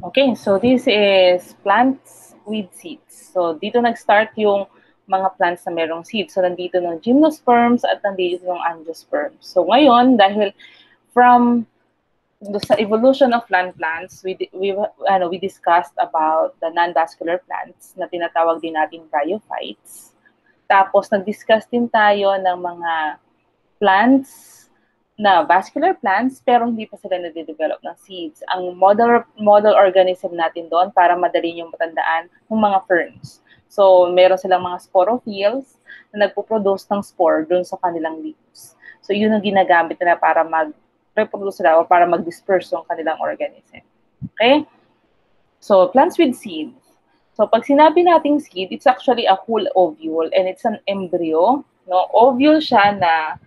Okay, so this is plants with seeds. So dito nag-start yung mga plants na merong seeds. So nandito ng gymnosperms at nandito ng angiosperms. So ngayon, dahil from sa evolution of land plants, we we ano we discussed about the non-vascular plants na tinatawag din natin bryophytes. Tapos nag-discuss din tayo ng mga plants na vascular plants pero hindi pa sila nade-develop ng seeds. Ang model model organism natin doon para madali yung matandaan ng mga ferns. So, meron silang mga sporophylls na nagpo-produce ng spore doon sa kanilang leaves. So, yun ang ginagamit nila para mag-reproduce sila o para mag-disperse yung kanilang organism. Okay? So, plants with seeds. So, pag sinabi nating seed, it's actually a whole ovule and it's an embryo. No? Ovule siya na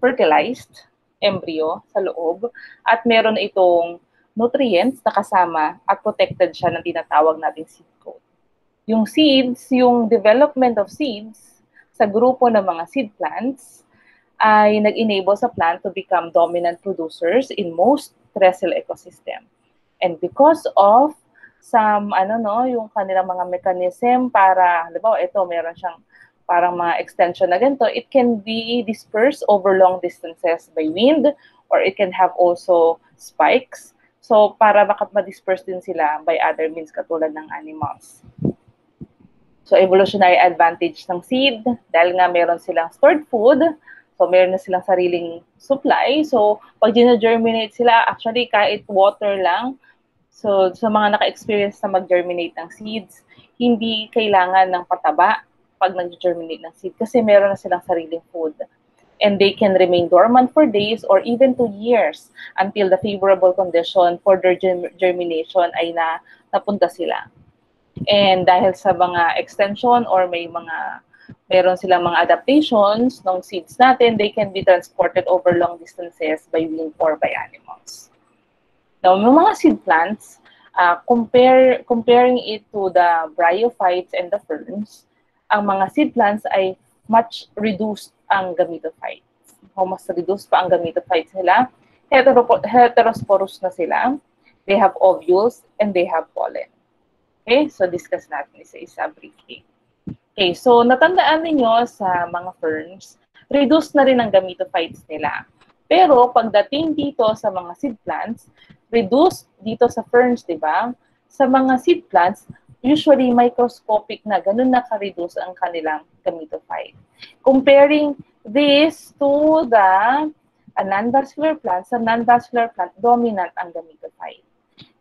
fertilized embryo sa loob at meron itong nutrients na kasama at protected siya ng tinatawag nating seed coat. Yung seeds, yung development of seeds sa grupo ng mga seed plants ay nag-enable sa plant to become dominant producers in most terrestrial ecosystem. And because of some ano no, yung kanilang mga mechanism para, halimbawa ito meron siyang parang mga extension na ganito, it can be dispersed over long distances by wind or it can have also spikes. So, para baka ma-disperse din sila by other means katulad ng animals. So, evolutionary advantage ng seed, dahil nga meron silang stored food, so meron na silang sariling supply. So, pag gina-germinate sila, actually kahit water lang, so sa mga naka-experience na mag-germinate ng seeds, hindi kailangan ng pataba pag nag-germinate ng seed kasi meron na silang sariling food. And they can remain dormant for days or even two years until the favorable condition for their germination ay na napunta sila. And dahil sa mga extension or may mga meron silang mga adaptations ng seeds natin, they can be transported over long distances by wind or by animals. Now, yung mga seed plants, uh, compare comparing it to the bryophytes and the ferns, ang mga seed plants ay much reduced ang gametophytes. O mas reduced pa ang gametophytes nila. Hetero heterosporous na sila. They have ovules and they have pollen. Okay, so discuss natin isa-isa briefly. Okay, so natandaan ninyo sa mga ferns, reduced na rin ang gametophytes nila. Pero pagdating dito sa mga seed plants, reduced dito sa ferns, di ba? Sa mga seed plants, usually microscopic na, ganun na ka-reduce ang kanilang gametophyte. Comparing this to the a non-vascular plant, sa non-vascular plant, dominant ang gametophyte.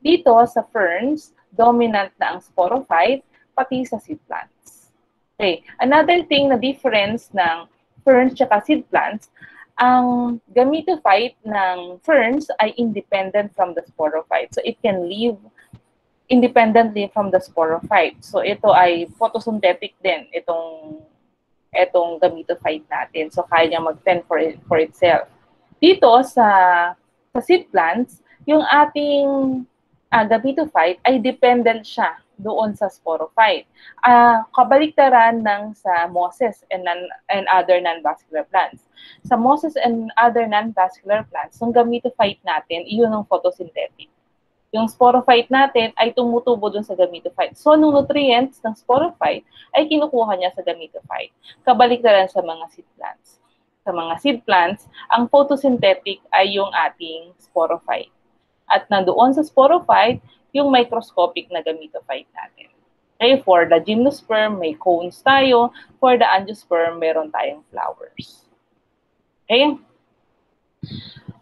Dito sa ferns, dominant na ang sporophyte, pati sa seed plants. Okay, another thing na difference ng ferns at seed plants, ang gametophyte ng ferns ay independent from the sporophyte. So it can live independently from the sporophyte. So ito ay photosynthetic din itong itong gametophyte natin. So kaya niya mag-fend for it, for itself. Dito sa sa seed plants, yung ating uh, gametophyte ay dependent siya doon sa sporophyte. Uh, kabaliktaran ng sa mosses and, non, and other non-vascular plants. Sa mosses and other non-vascular plants, yung gametophyte natin, iyon ang photosynthetic yung sporophyte natin ay tumutubo dun sa gametophyte. So, nung nutrients ng sporophyte ay kinukuha niya sa gametophyte. Kabaliktaran sa mga seed plants. Sa mga seed plants, ang photosynthetic ay yung ating sporophyte. At nandoon sa sporophyte, yung microscopic na gametophyte natin. Okay, for the gymnosperm, may cones tayo. For the angiosperm, meron tayong flowers. Okay?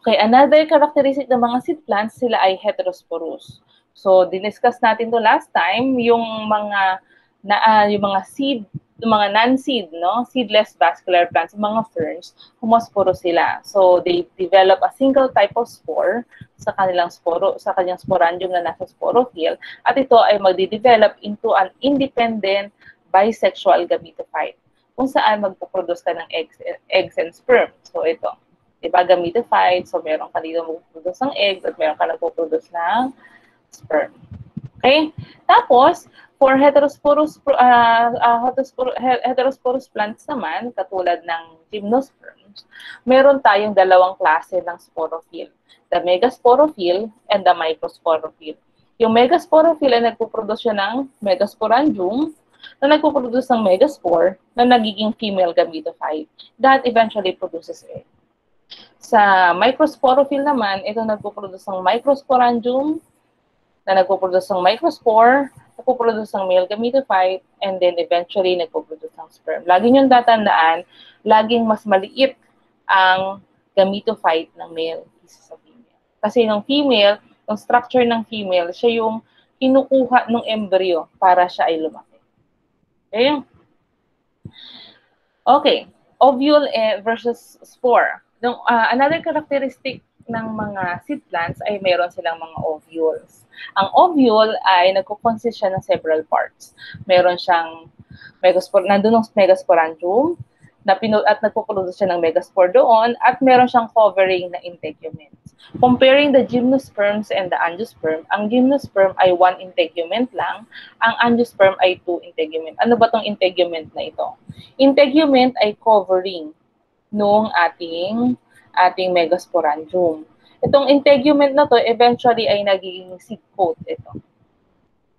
Okay, another characteristic ng mga seed plants, sila ay heterosporous. So, diniscuss natin to last time, yung mga na uh, yung mga seed, yung mga non-seed, no? Seedless vascular plants, mga ferns, homosporous sila. So, they develop a single type of spore sa kanilang sporo, sa kanyang sporangium na nasa sporophyll, at ito ay magde-develop into an independent bisexual gametophyte kung saan magpo-produce ka ng eggs, eggs and sperm. So, ito diba, gamidified. So, meron ka dito magpuproduce ng eggs at meron ka nagpuproduce ng sperm. Okay? Tapos, for heterosporous, uh, uh, heterosporous, heterosporous plants naman, katulad ng gymnosperms, meron tayong dalawang klase ng sporophyll. The megasporophyll and the microsporophyll. Yung megasporophyll ay nagpuproduce siya ng megasporangium na nagpuproduce ng megaspore na nagiging female gametophyte that eventually produces egg. Sa microsporophyll naman, ito nagpuproduce ng microsporangium na nagpuproduce ng microspore, nagpuproduce ng male gametophyte, and then eventually nagpuproduce ng sperm. Lagi niyong tatandaan, laging mas maliit ang gametophyte ng male kaysa sa female. Kasi ng female, yung structure ng female, siya yung kinukuha ng embryo para siya ay lumaki. Okay? Okay. Ovule eh, versus spore. Nung, uh, another characteristic ng mga seed plants ay mayroon silang mga ovules. Ang ovule ay nagko-consist siya ng several parts. Meron siyang megaspor, nandun ng megasporangium, na pinu- at nagpo-produce siya ng megaspore doon at meron siyang covering na integuments. Comparing the gymnosperms and the angiosperm, ang gymnosperm ay one integument lang, ang angiosperm ay two integument. Ano ba tong integument na ito? Integument ay covering nung ating ating megasporangium. Itong integument na to eventually ay nagiging seed coat ito.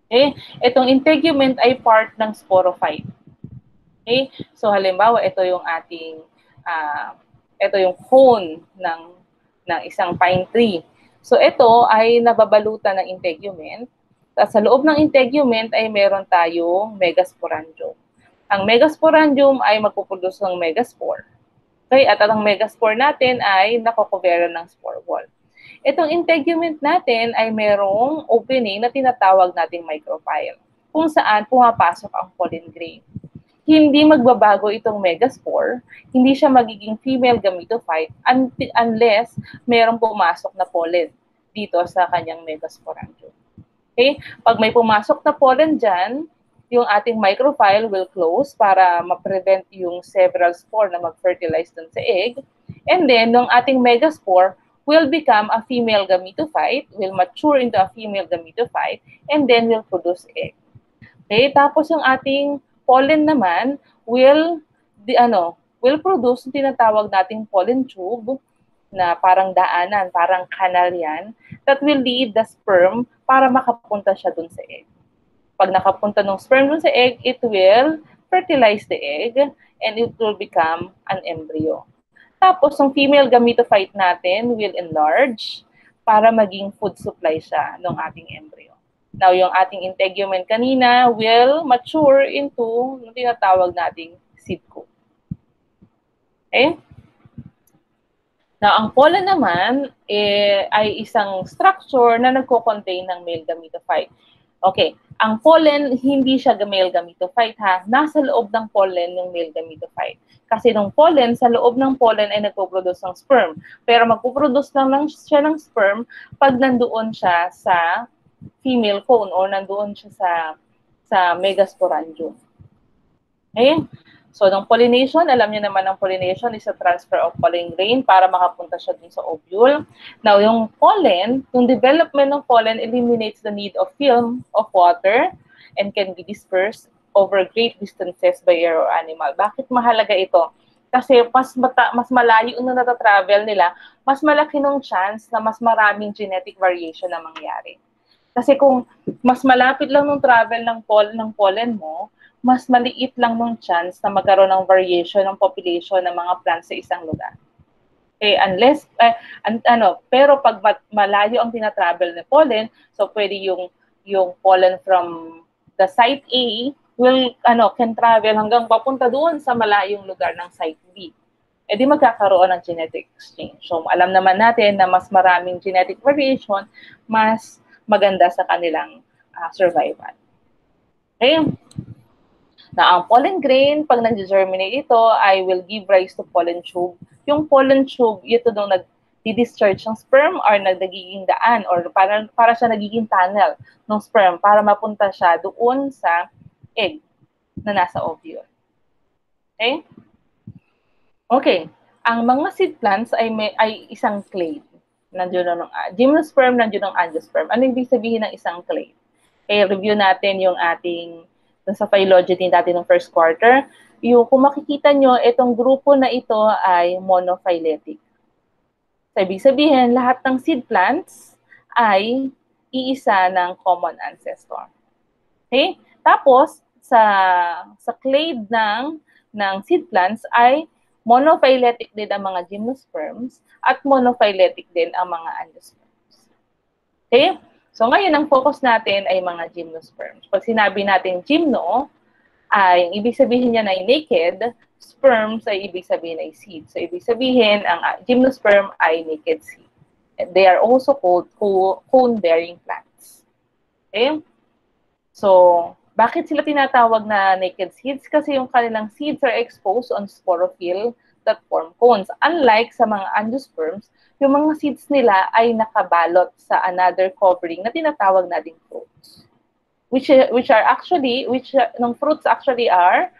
Okay? Itong integument ay part ng sporophyte. Okay? So halimbawa, ito yung ating uh, ito yung cone ng ng isang pine tree. So ito ay nababalutan ng integument. At sa loob ng integument ay meron tayong megasporangium. Ang megasporangium ay magpuproduce ng megaspore. Okay, at ang megaspore natin ay nakokuvera ng spore wall. Itong integument natin ay merong opening na tinatawag nating micropyle kung saan pumapasok ang pollen grain hindi magbabago itong megaspore, hindi siya magiging female gametophyte unless mayroong pumasok na pollen dito sa kanyang megasporangium. Okay? Pag may pumasok na pollen dyan, yung ating micropyle will close para ma-prevent yung several spore na mag-fertilize dun sa egg. And then, yung ating megaspore will become a female gametophyte, will mature into a female gametophyte, and then will produce egg. Okay? Tapos yung ating pollen naman will di ano, will produce yung tinatawag nating pollen tube na parang daanan, parang kanal yan, that will lead the sperm para makapunta siya dun sa egg. Pag nakapunta ng sperm dun sa egg, it will fertilize the egg and it will become an embryo. Tapos, yung female gametophyte natin will enlarge para maging food supply siya ng ating embryo. Now, yung ating integument kanina will mature into yung tinatawag nating seed coat. Okay? Now, ang pollen naman eh, ay isang structure na nagko-contain ng male gametophyte. Okay, ang pollen, hindi siya male gametophyte ha. Nasa loob ng pollen yung male gametophyte. Kasi nung pollen, sa loob ng pollen ay nagpo-produce ng sperm. Pero magpo-produce lang, lang siya ng sperm pag nandoon siya sa female cone or nandoon siya sa sa megasporangium. Okay? So, ng pollination, alam niyo naman ang pollination is a transfer of pollen grain para makapunta siya dun sa ovule. Now, yung pollen, yung development ng pollen eliminates the need of film of water and can be dispersed over great distances by air or animal. Bakit mahalaga ito? Kasi mas, mata, mas malayo na natatravel nila, mas malaki nung chance na mas maraming genetic variation na mangyari. Kasi kung mas malapit lang ng travel ng pol ng pollen mo, mas maliit lang ng chance na magkaroon ng variation ng population ng mga plants sa isang lugar. Eh, unless, eh, an, ano, pero pag malayo ang tinatravel ng pollen, so pwede yung, yung pollen from the site A will, ano, can travel hanggang papunta doon sa malayong lugar ng site B. Eh di magkakaroon ng genetic exchange. So alam naman natin na mas maraming genetic variation, mas maganda sa kanilang uh, survival. Okay? Na ang pollen grain, pag nag-germinate ito, I will give rise to pollen tube. Yung pollen tube, ito nung nag discharge ng sperm or nagiging daan or para, para siya nagiging tunnel ng sperm para mapunta siya doon sa egg na nasa ovule. Okay? Okay. Ang mga seed plants ay may ay isang clade nandiyon ng uh, gymnosperm, nandiyon ng angiosperm. Ano ibig sabihin ng isang clade? Okay, review natin yung ating sa phylogeny natin ng first quarter. Yung, kung makikita nyo, itong grupo na ito ay monophyletic. So, ibig sabihin, lahat ng seed plants ay iisa ng common ancestor. Okay? Tapos, sa, sa clade ng, ng seed plants ay monophyletic din ang mga gymnosperms at monophyletic din ang mga angiosperms. Okay? So ngayon, ang focus natin ay mga gymnosperms. Pag sinabi natin gymno, ay ibig sabihin niya ay naked, sperms ay ibig sabihin ay seed. So ibig sabihin, ang uh, gymnosperm ay naked seed. They are also called cone-bearing plants. Okay? So, bakit sila tinatawag na naked seeds? Kasi yung kanilang seeds are exposed on sporophyll that form cones. Unlike sa mga angiosperms, yung mga seeds nila ay nakabalot sa another covering na tinatawag nating fruits. Which, which are actually, which ng fruits actually are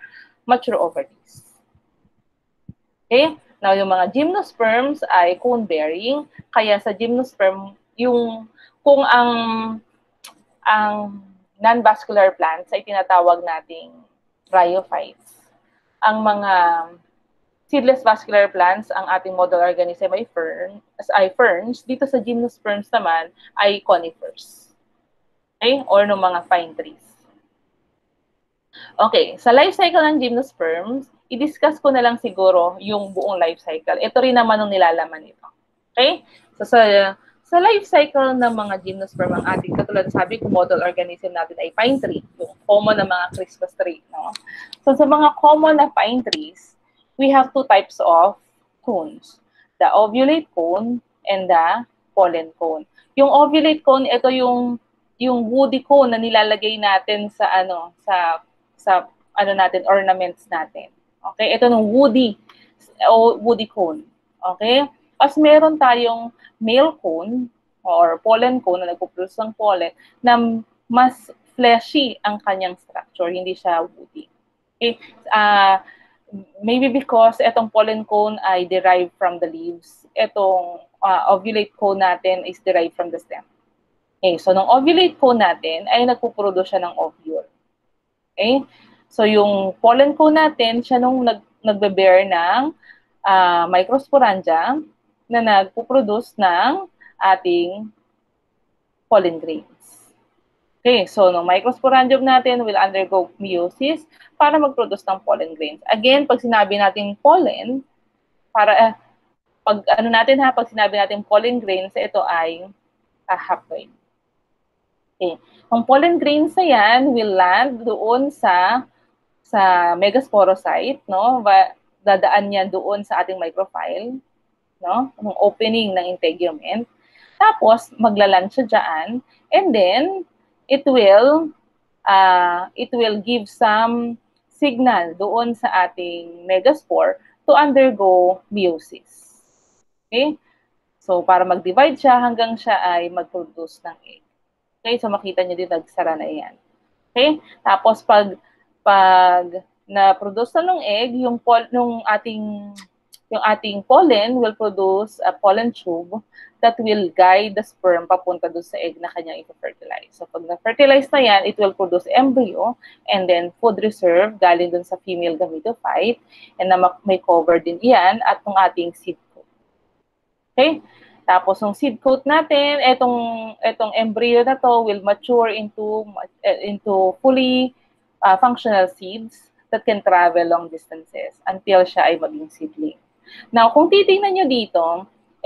mature ovaries. Okay? Now, yung mga gymnosperms ay cone-bearing. Kaya sa gymnosperm, yung kung ang ang non-vascular plants ay tinatawag nating bryophytes. Ang mga seedless vascular plants, ang ating model organism ay fern, ay ferns. Dito sa gymnosperms naman ay conifers. Okay? Or ng mga pine trees. Okay, sa life cycle ng gymnosperms, i-discuss ko na lang siguro yung buong life cycle. Ito rin naman ang nilalaman nito. Okay? So sa sa life cycle ng mga gymnosperm ang ating, katulad sabi ko, model organism natin ay pine tree, yung common na mga Christmas tree. No? So sa mga common na pine trees, we have two types of cones. The ovulate cone and the pollen cone. Yung ovulate cone, ito yung yung woody cone na nilalagay natin sa ano sa sa ano natin ornaments natin. Okay? Ito ng woody o woody cone. Okay? As meron tayong male cone or pollen cone na nagpo-produce ng pollen na mas fleshy ang kanyang structure, hindi siya woody. Okay? Uh, maybe because itong pollen cone ay derived from the leaves, itong uh, ovulate cone natin is derived from the stem. Okay, so nung ovulate cone natin ay nagpo-produce siya ng ovule. Okay? So yung pollen cone natin, siya nung nag nagbe-bear ng uh, microsporangia na nagpo-produce ng ating pollen grains. Okay, so no microsporangium natin will undergo meiosis para mag-produce ng pollen grains. Again, pag sinabi natin pollen, para eh, pag ano natin ha, pag sinabi natin pollen grains, ito ay uh, haploid. Okay. Ang pollen grains na yan will land doon sa sa megasporocyte, no? Dadaan yan doon sa ating microfile no? Yung opening ng integument. Tapos, maglalan siya dyan. And then, it will, uh, it will give some signal doon sa ating megaspore to undergo meiosis. Okay? So, para mag-divide siya hanggang siya ay mag-produce ng egg. Okay? So, makita niyo din, nagsara na yan. Okay? Tapos, pag, pag na-produce na ng egg, yung, pol, nung ating yung ating pollen will produce a pollen tube that will guide the sperm papunta doon sa egg na kanyang i-fertilize. So pag na-fertilize na yan, it will produce embryo and then food reserve galing doon sa female gametophyte and na may cover din yan at yung ating seed coat. Okay? Tapos yung seed coat natin, etong etong embryo na to will mature into into fully uh, functional seeds that can travel long distances until siya ay maging seedling. Now, kung titingnan nyo dito,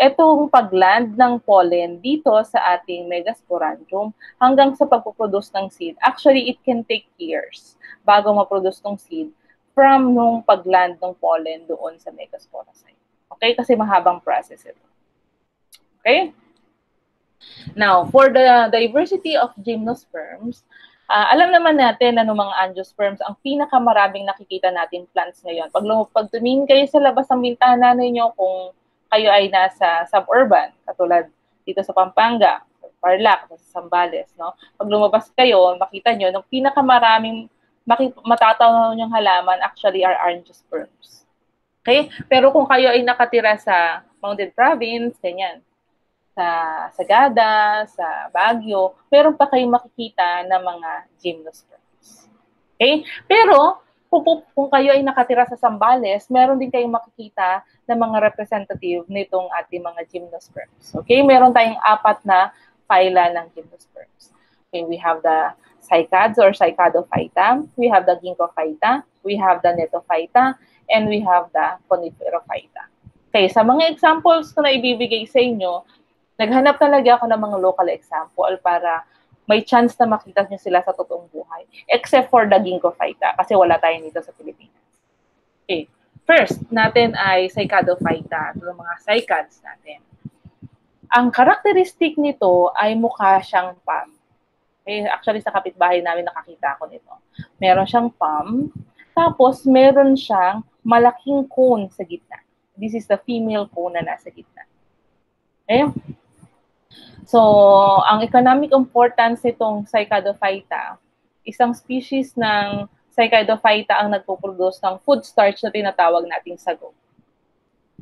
itong pagland ng pollen dito sa ating megasporangium hanggang sa pagpuproduce ng seed, actually, it can take years bago maproduce ng seed from nung pagland ng pollen doon sa megasporocyte. Okay? Kasi mahabang process ito. Okay? Now, for the diversity of gymnosperms, Uh, alam naman natin na ng mga angiosperms, ang pinakamaraming nakikita natin plants ngayon. Pag, pag tumingin kayo sa labas ng bintana ninyo, kung kayo ay nasa suburban, katulad dito sa Pampanga, Tarlac, sa Sambales, no? Pag lumabas kayo, makita nyo, ng pinakamaraming matatanaw yung halaman actually are angiosperms. Okay? Pero kung kayo ay nakatira sa Mountain Province, ganyan, sa Sagada, sa Baguio, meron pa kayong makikita na mga gymnosperms. Okay? Pero, kung, kung kayo ay nakatira sa Sambales, meron din kayong makikita na mga representative nitong ating mga gymnosperms. Okay? Meron tayong apat na phyla ng gymnosperms. Okay, we have the cycads or cycadophyta, we have the ginkgophyta, we have the netophyta, and we have the coniferophyta. Okay, sa mga examples ko na ibibigay sa inyo, naghanap talaga ako ng mga local example para may chance na makita niyo sila sa totoong buhay. Except for the ginkgophyta, kasi wala tayo dito sa Pilipinas. Okay. First natin ay cycadophyta, ito mga cycads natin. Ang karakteristik nito ay mukha siyang palm. Okay, actually sa kapitbahay namin nakakita ko nito. Meron siyang palm, tapos meron siyang malaking cone sa gitna. This is the female cone na nasa gitna. Okay? So, ang economic importance nitong Cycadophyta, isang species ng Cycadophyta ang nagpo-produce ng food starch na tinatawag nating sago.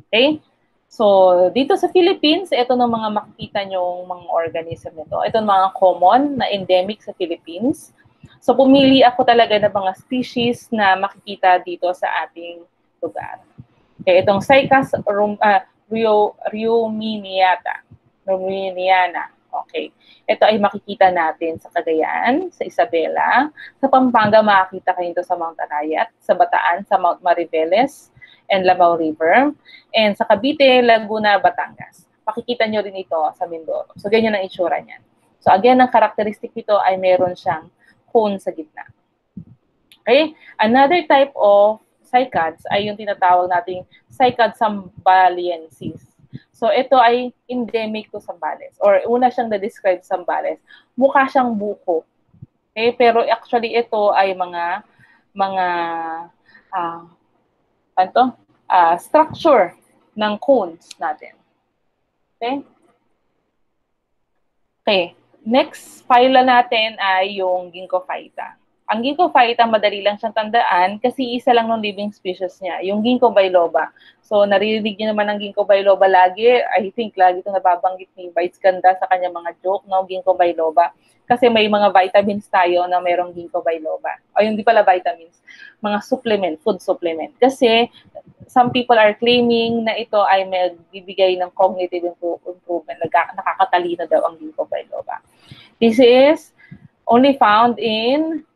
Okay? So, dito sa Philippines, ito ng mga makikita nyong mga organism nito. Ito mga common na endemic sa Philippines. So, pumili ako talaga ng mga species na makikita dito sa ating lugar. Okay, itong Cycas rum, uh, Rio, Riominiata. Romaniana. Okay. Ito ay makikita natin sa Cagayan, sa Isabela. Sa Pampanga, makikita kayo ito sa Mount Arayat. Sa Bataan, sa Mount Mariveles and Labao River. And sa Cavite, Laguna, Batangas. Makikita nyo rin ito sa Mindoro. So, ganyan ang itsura niyan. So, again, ang characteristic nito ay meron siyang cone sa gitna. Okay? Another type of cycads ay yung tinatawag nating cycad sambaliensis. So ito ay endemic to Sambales or una siyang na-describe Sambales. Mukha siyang buko. Okay, pero actually ito ay mga mga uh, ano uh, structure ng cones natin. Okay? Okay, next phyla natin ay yung Ginkgophyta. Ang ginkgo phyta, madali lang siyang tandaan kasi isa lang ng living species niya, yung ginkgo biloba. So, naririnig niyo naman ang ginkgo biloba lagi. I think lagi ito nababanggit ni Vice Ganda sa kanya mga joke, no? Ginkgo biloba. Kasi may mga vitamins tayo na mayroong ginkgo biloba. O hindi pala vitamins, mga supplement, food supplement. Kasi some people are claiming na ito ay magbibigay ng cognitive improvement. Nakakatalino daw ang ginkgo biloba. This is only found in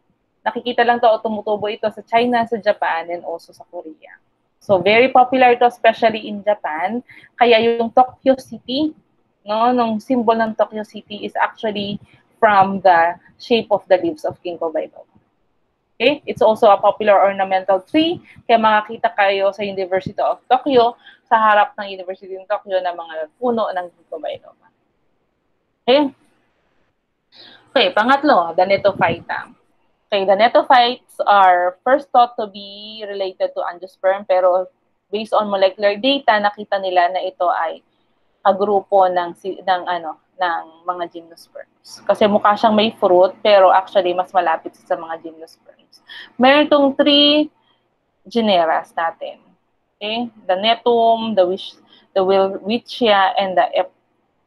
nakikita lang to o tumutubo ito sa China, sa Japan, and also sa Korea. So very popular ito especially in Japan. Kaya yung Tokyo City, no, nung symbol ng Tokyo City is actually from the shape of the leaves of ginkgo biloba. Okay? It's also a popular ornamental tree. Kaya makakita kayo sa University of Tokyo, sa harap ng University of Tokyo na mga puno ng ginkgo biloba. Okay? Okay, pangatlo, Danetophyta. Okay, the netophytes are first thought to be related to angiosperm pero based on molecular data nakita nila na ito ay kagrupo ng ng ano ng mga gymnosperms. Kasi mukha siyang may fruit pero actually mas malapit sa mga gymnosperms. Meron tong three generas natin. Okay? The netum, the wish, the wilwichia and the ep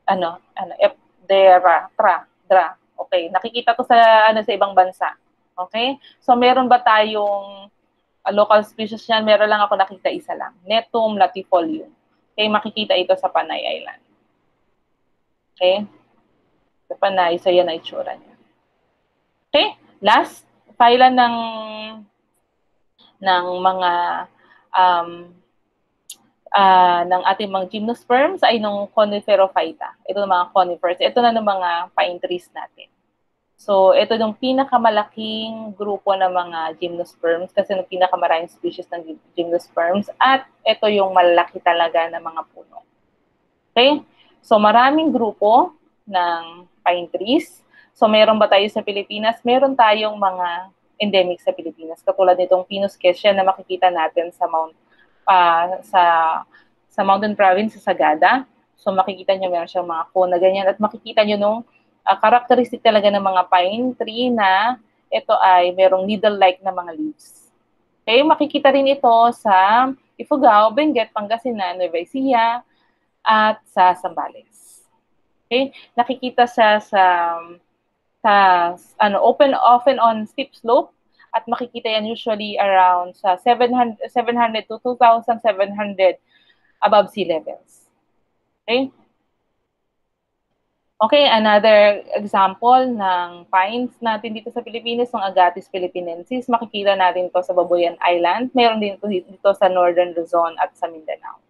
ano ano epdera tra dra. Okay, nakikita to sa ano sa ibang bansa. Okay? So, meron ba tayong uh, local species niyan? Meron lang ako nakita isa lang. Netum latifolium. Okay, makikita ito sa Panay Island. Okay? Sa Panay, so yan ang itsura niya. Okay? Last, pila ng ng mga um, uh, ng ating mga gymnosperms ay nung coniferophyta. Ito ng mga conifers. Ito na ng mga pine trees natin. So, ito yung pinakamalaking grupo ng mga gymnosperms kasi yung pinakamaraming species ng gymnosperms at ito yung malaki talaga ng mga puno. Okay? So, maraming grupo ng pine trees. So, meron ba tayo sa Pilipinas? Meron tayong mga endemic sa Pilipinas. Katulad nitong Pinus kessia na makikita natin sa Mount uh, sa sa Mountain Province sa Sagada. So makikita niyo meron siyang mga cone na ganyan at makikita niyo nung uh, characteristic talaga ng mga pine tree na ito ay merong needle-like na mga leaves. Okay, makikita rin ito sa Ifugao, Benguet, Pangasinan, Nueva Ecija, at sa Sambales. Okay, nakikita siya sa sa ano open often on steep slope at makikita yan usually around sa 700 700 to 2700 above sea levels. Okay? Okay, another example ng pines natin dito sa Pilipinas, ng Agathis philippinensis. Makikita natin to sa Babuyan Island. Meron din ito dito sa Northern Luzon at sa Mindanao.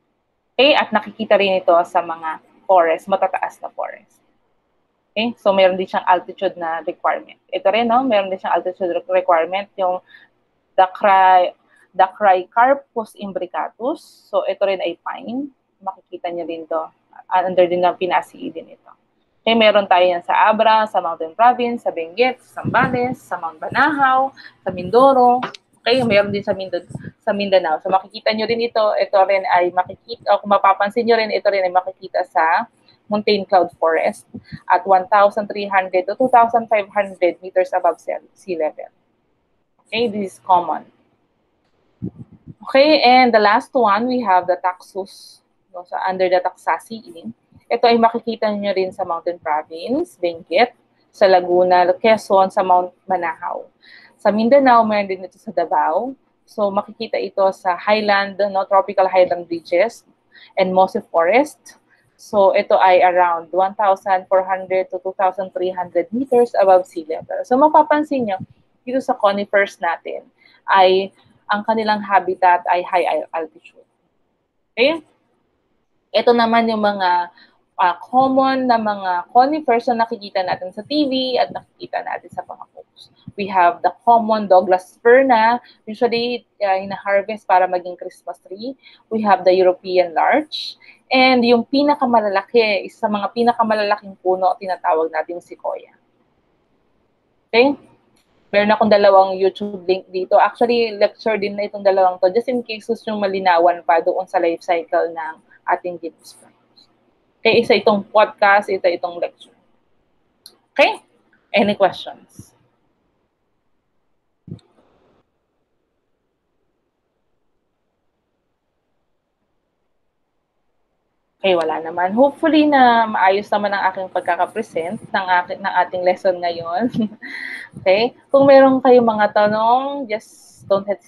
Okay, at nakikita rin ito sa mga forest, matataas na forest. Okay, so meron din siyang altitude na requirement. Ito rin, no? meron din siyang altitude requirement, yung Dacry, Dacrycarpus imbricatus. So ito rin ay pine. Makikita niyo din to. Under din ng pinasi din ito. Okay, meron tayo yan sa Abra, sa Mountain Province, sa Benguet, sa Zambales, sa Mount Banahaw, sa Mindoro. Okay, meron din sa, Mindanao, sa Mindanao. So makikita nyo rin ito, ito rin ay makikita, o kung mapapansin nyo rin, ito rin ay makikita sa Montane Cloud Forest at 1,300 to 2,500 meters above sea level. Okay, this is common. Okay, and the last one, we have the Taxus, so under the Taxasi ito ay makikita niyo rin sa Mountain Province, Benguet, sa Laguna, Quezon, sa Mount Manahaw. Sa Mindanao, meron din ito sa Davao. So makikita ito sa highland, no, tropical highland ridges and mossy forest. So ito ay around 1,400 to 2,300 meters above sea level. So mapapansin niyo, dito sa conifers natin ay ang kanilang habitat ay high altitude. Okay? Ito naman yung mga uh, common na mga conifers na nakikita natin sa TV at nakikita natin sa mga books. We have the common Douglas fir na usually uh, ina-harvest para maging Christmas tree. We have the European larch. And yung pinakamalalaki, isa sa mga pinakamalalaking puno, tinatawag natin sequoia. Okay? Meron akong dalawang YouTube link dito. Actually, lecture din na itong dalawang to just in case gusto nyo malinawan pa doon sa life cycle ng ating gift kaya isa itong podcast, ito itong lecture. Okay? Any questions? Okay, wala naman. Hopefully na maayos naman ang aking pagkakapresent ng, aking, ng ating lesson ngayon. okay? Kung meron kayong mga tanong, just don't